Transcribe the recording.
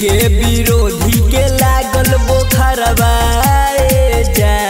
के विरोधी के लागल बोखरबा जा।